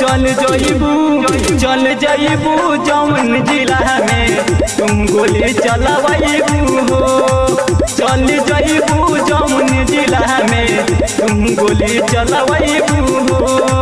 चल जाइबू चल जाइबू जौन जिला में तुम गोली चलाबू हो चल जाइबू जौन जिला में तुम गोली चलाबू हो